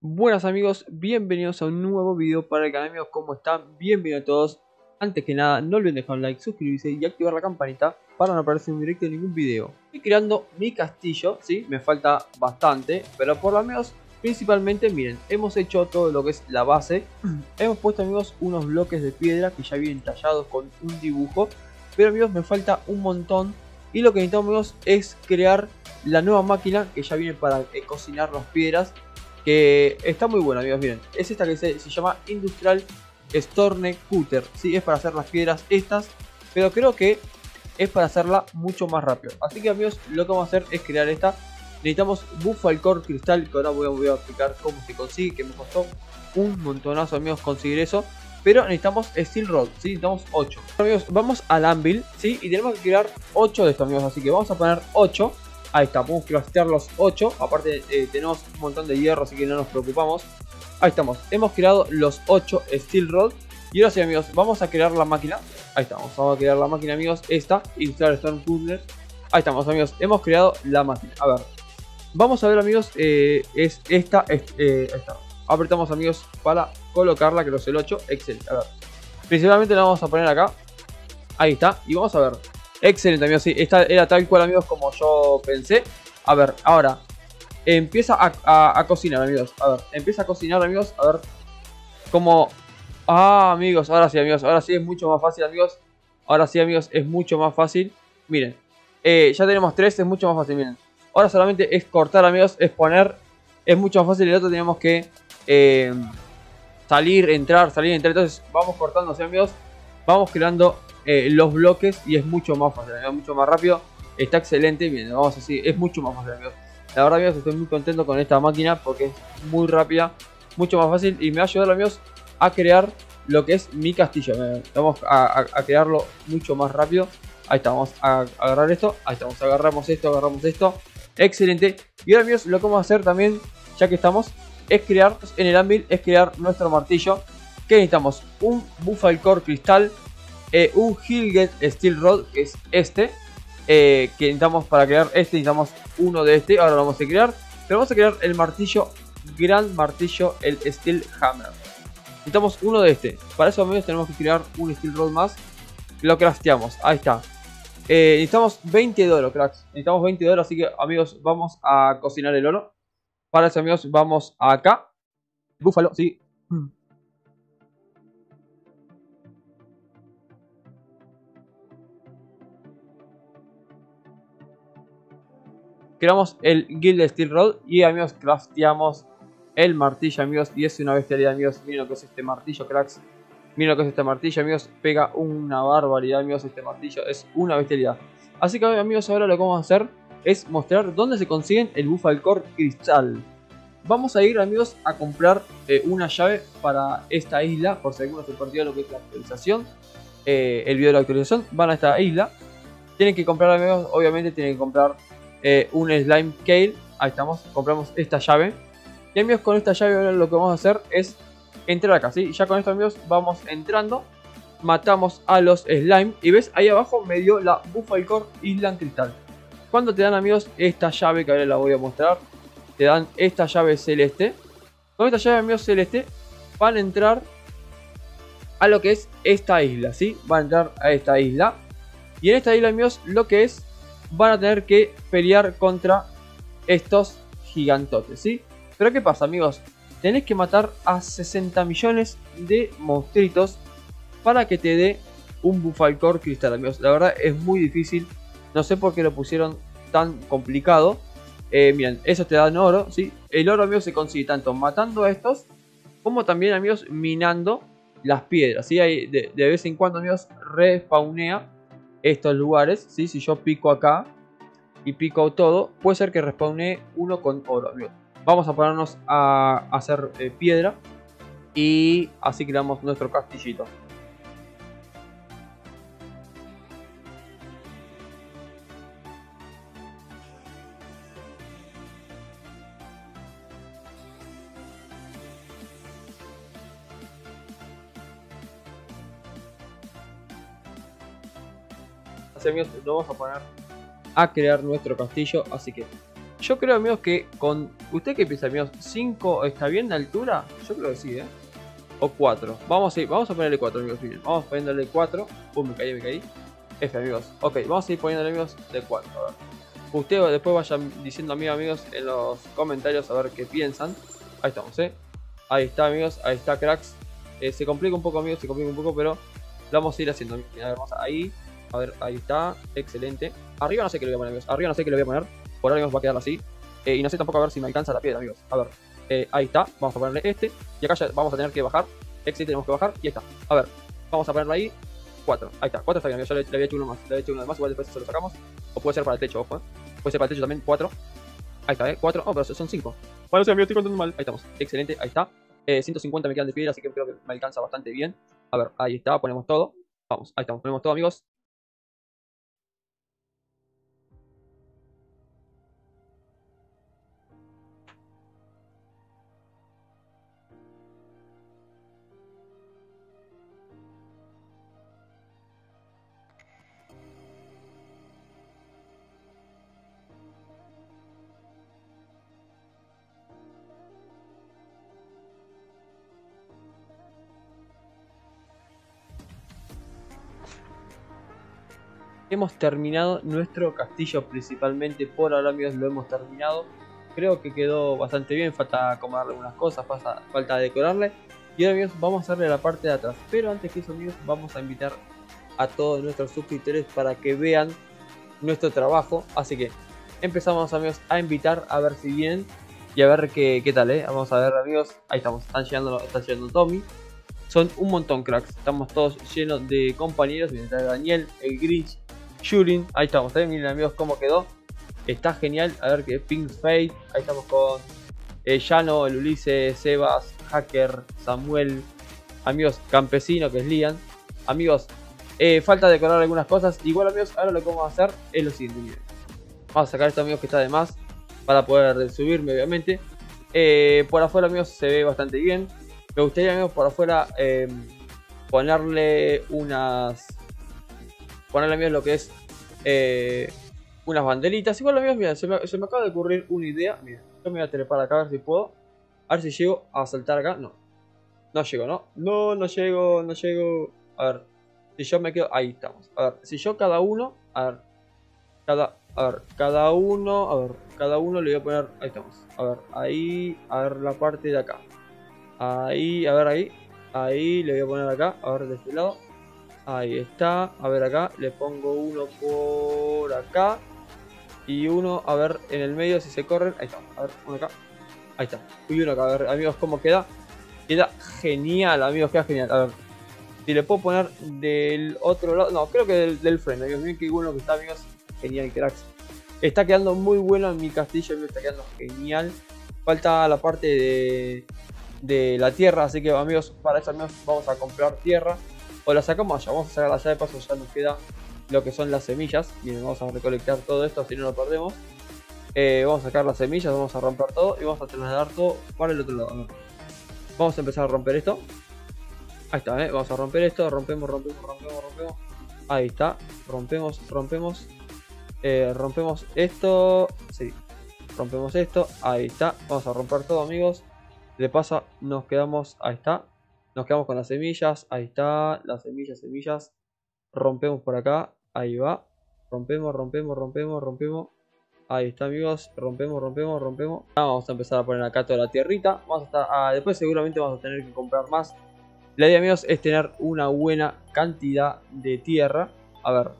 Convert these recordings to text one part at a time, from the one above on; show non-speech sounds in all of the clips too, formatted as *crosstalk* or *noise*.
Buenas amigos, bienvenidos a un nuevo video para el canal amigos, ¿cómo están? Bienvenidos a todos. Antes que nada, no olviden dejar un like, suscribirse y activar la campanita para no perderse un directo en ningún video. Estoy creando mi castillo, sí, me falta bastante, pero por lo menos principalmente, miren, hemos hecho todo lo que es la base *clears throat* Hemos puesto amigos unos bloques de piedra que ya vienen tallados con un dibujo Pero amigos, me falta un montón y lo que necesitamos amigos es crear la nueva máquina que ya viene para eh, cocinar las piedras que está muy buena, amigos, miren. Es esta que se, llama Industrial Storne Cutter, ¿sí? Es para hacer las piedras estas, pero creo que es para hacerla mucho más rápido. Así que, amigos, lo que vamos a hacer es crear esta. Necesitamos Buffalo Core Cristal, que ahora voy a, explicar cómo se consigue, que me costó un montonazo, amigos, conseguir eso. Pero necesitamos Steel Rod, ¿sí? Necesitamos 8. Amigos, vamos al Anvil, ¿sí? Y tenemos que crear 8 de estos, amigos. Así que vamos a poner 8. Ahí está, podemos craftear los 8. Aparte eh, tenemos un montón de hierro, así que no nos preocupamos. Ahí estamos, hemos creado los 8 Steel Rod. Y ahora sí amigos, vamos a crear la máquina. Ahí estamos, vamos a crear la máquina amigos. Esta, Install Storm Cooler. Ahí estamos amigos, hemos creado la máquina. A ver, vamos a ver amigos, eh, es esta, eh, esta. Apretamos amigos para colocarla, que es el 8. Excelente, a ver. Principalmente la vamos a poner acá. Ahí está, y vamos a ver. Excelente, amigos. Sí, esta era tal cual, amigos, como yo pensé. A ver, ahora. Empieza a, cocinar, amigos. A ver, empieza a cocinar, amigos. A ver. Como... Ah, amigos. Ahora sí, amigos. Ahora sí es mucho más fácil, amigos. Ahora sí, amigos. Es mucho más fácil. Miren. Eh, ya tenemos tres. Es mucho más fácil, miren. Ahora solamente es cortar, amigos. Es poner. Es mucho más fácil. El otro tenemos que... Eh, salir, entrar, salir, entrar. Entonces vamos cortando, amigos. Vamos creando eh, los bloques y es mucho más fácil, mucho más rápido. Está excelente, bien, vamos así, es mucho más fácil, amigos. La verdad, amigos, estoy muy contento con esta máquina porque es muy rápida, mucho más fácil y me va a ayudar, amigos, a crear lo que es mi castillo. Vamos a, crearlo mucho más rápido. Ahí está, vamos a agarrar esto, ahí estamos, agarramos esto, agarramos esto. Excelente. Y ahora, amigos, lo que vamos a hacer también, ya que estamos, es crear en el ámbito, es crear nuestro martillo. Que necesitamos un Buffalo Core Cristal eh, un Hillgate Steel Rod, que es este, eh, que necesitamos para crear este, necesitamos uno de este, ahora lo vamos a crear, pero vamos a crear el martillo, gran martillo, el Steel Hammer. Necesitamos uno de este, para eso amigos tenemos que crear un Steel Rod más, lo crafteamos, ahí está. Eh, necesitamos 20 de oro, cracks, necesitamos 20 de oro, así que amigos vamos a cocinar el oro. Para eso amigos vamos acá, búfalo, sí. creamos el Guild Steel Rod y amigos crafteamos el martillo amigos y es una bestialidad amigos, miren lo que es este martillo cracks, miren lo que es este martillo amigos, pega una barbaridad amigos este martillo, es una bestialidad. Así que amigos ahora lo que vamos a hacer es mostrar dónde se consiguen el Buffalo Core Cristal. Vamos a ir amigos a comprar eh, una llave para esta isla, por si alguno se perdió lo que es la actualización, eh, el video de la actualización, van a esta isla. Tienen que comprar amigos, obviamente tienen que comprar eh, un slime kale. Ahí estamos, compramos esta llave. Y amigos, con esta llave ahora lo que vamos a hacer es entrar acá, ¿sí? Ya con esto amigos vamos entrando. Matamos a los slime. Y ves, ahí abajo me dio la Buffalo Core Island Cristal. Cuando te dan amigos esta llave que ahora la voy a mostrar. Te dan esta llave celeste. Con esta llave amigos celeste van a entrar a lo que es esta isla, ¿sí? Van a entrar a esta isla. Y en esta isla amigos lo que es van a tener que pelear contra estos gigantotes, ¿sí? Pero ¿qué pasa, amigos? Tenés que matar a 60 millones de monstruitos para que te dé un Bufalcor cristal, amigos. La verdad es muy difícil. No sé por qué lo pusieron tan complicado. Eh, miren, eso te dan oro, ¿sí? El oro, amigos, se consigue tanto matando a estos como también, amigos, minando las piedras, ¿sí? de, vez en cuando, amigos, respawnea estos lugares, ¿sí? si yo pico acá y pico todo, puede ser que respawne uno con oro. Vamos a ponernos a hacer eh, piedra. Y así creamos nuestro castillito. amigos, lo vamos a poner a crear nuestro castillo, así que yo creo amigos que con... ¿Usted qué piensa amigos? ¿5 está bien de altura? Yo creo que sí, ¿eh? O 4. Vamos a, ir, vamos a ponerle 4 amigos, Vamos poniéndole 4. Uh, me caí, me caí. F amigos. Ok, vamos a ir poniéndole amigos de 4. A ver. Ustedes después vayan diciendo amigos, amigos en los comentarios a ver qué piensan. Ahí estamos, ¿eh? Ahí está amigos, ahí está cracks. Eh, se complica un poco amigos, se complica un poco, pero lo vamos a ir haciendo. A ver, vamos ahí. A ver, ahí está. Excelente. Arriba no sé qué le voy a poner, amigos. Arriba no sé qué le voy a poner. Por ahora va a quedar así. Eh, y no sé tampoco a ver si me alcanza la piedra, amigos. A ver. Eh, ahí está. Vamos a ponerle este. Y acá ya vamos a tener que bajar. Excelente, tenemos que bajar. Y ahí está. A ver. Vamos a ponerle ahí. 4. Ahí está. 4 está bien. Yo le, había hecho uno más. Le había hecho uno de más. Igual después se lo sacamos. O puede ser para el techo, ojo. Eh. Puede ser para el techo también. 4. Ahí está, ¿eh? 4. Oh, pero son 5. Bueno, sí, amigo, estoy contando mal. Ahí estamos. Excelente. Ahí está. 150 me quedan de piedra, así que creo que me alcanza bastante bien. A ver, ahí está. Ponemos todo. Vamos, ahí estamos. Ponemos todo, amigos. Hemos terminado nuestro castillo principalmente por ahora amigos lo hemos terminado. Creo que quedó bastante bien falta acomodarle algunas cosas falta, falta decorarle. Y ahora amigos vamos a hacerle la parte de atrás. Pero antes que eso amigos vamos a invitar a todos nuestros suscriptores para que vean nuestro trabajo. Así que empezamos amigos a invitar a ver si vienen y a ver qué, qué tal eh vamos a ver amigos. Ahí estamos. Están llegando está llegando Tommy. Son un montón cracks. Estamos todos llenos de compañeros. Mientras Daniel el Grinch Shurin, ahí estamos, ¿eh? miren amigos cómo quedó. Está genial, a ver que Pink Fate, ahí estamos con eh, Llano, el Sebas, Hacker, Samuel, amigos Campesino que es Lian. Amigos, eh, falta decorar algunas cosas. Igual amigos, ahora lo que vamos a hacer es lo siguiente, Vamos a sacar esto amigos que está de más para poder subirme obviamente. Eh, por afuera amigos se ve bastante bien. Me gustaría amigos por afuera ponerle unas ponerle amigos lo que es eh, unas banderitas. Igual amigos, mira, se me, acaba de ocurrir una idea. Mira, yo me voy a trepar acá a ver si puedo. A ver si llego a saltar acá. No. No llego, ¿no? No, no llego, no llego. A ver. Si yo me quedo. Ahí estamos. A ver. Si yo cada uno. A ver. Cada. A ver. Cada uno. A ver. Cada uno le voy a poner. Ahí estamos. A ver. Ahí. A ver la parte de acá. Ahí. A ver ahí. Ahí le voy a poner acá. A ver de este lado. Ahí está. A ver acá. Le pongo uno por acá. Y uno, a ver, en el medio si se corren. Ahí está. A ver, uno acá. Ahí está. Y uno acá. A ver, amigos, cómo queda. Queda genial, amigos. Queda genial. A ver. Si le puedo poner del otro lado. No, creo que del, del frente. Amigos, miren qué bueno que está, amigos. Genial, cracks. Está quedando muy bueno en mi castillo. Amigos, está quedando genial. Falta la parte de, de la tierra. Así que, amigos, para eso, amigos, vamos a comprar tierra. O la sacamos allá, vamos a sacar allá de paso, ya nos queda lo que son las semillas. Bien, vamos a recolectar todo esto, si no lo perdemos. Eh, vamos a sacar las semillas, vamos a romper todo y vamos a trasladar todo para el otro lado. Vamos a empezar a romper esto. Ahí está, ¿eh? vamos a romper esto, rompemos, rompemos, rompemos, rompemos. Ahí está, rompemos, rompemos. Eh, rompemos esto, sí, rompemos esto, ahí está. Vamos a romper todo amigos. De paso nos quedamos, ahí está, nos quedamos con las semillas. Ahí está. Las semillas, semillas. Rompemos por acá. Ahí va. Rompemos, rompemos, rompemos, rompemos. Ahí está amigos. Rompemos, rompemos, rompemos. Vamos a empezar a poner acá toda la tierrita. Vamos a ah, después seguramente vamos a tener que comprar más. La idea amigos es tener una buena cantidad de tierra. A ver.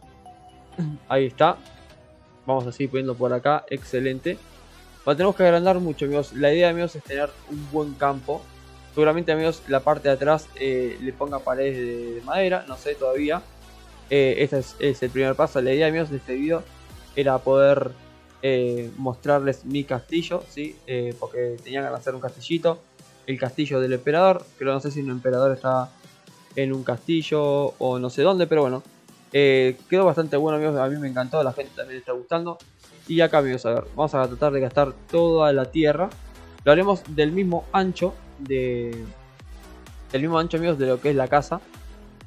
Ahí está. Vamos a seguir poniendo por acá. Excelente. tenemos que agrandar mucho amigos. La idea amigos es tener un buen campo. Seguramente amigos la parte de atrás eh, le ponga paredes de madera, no sé todavía. Eh, este es, el primer paso. La idea amigos de este video era poder eh, mostrarles mi castillo, ¿sí? porque tenían que hacer un castillito. El castillo del emperador, pero no sé si un emperador está en un castillo o no sé dónde, pero bueno. quedó bastante bueno amigos, a mí me encantó, la gente también está gustando. Y acá amigos, a ver, vamos a tratar de gastar toda la tierra. Lo haremos del mismo ancho de el mismo ancho amigos de lo que es la casa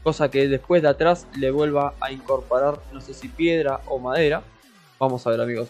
cosa que después de atrás le vuelva a incorporar, no sé si piedra o madera. Vamos a ver amigos.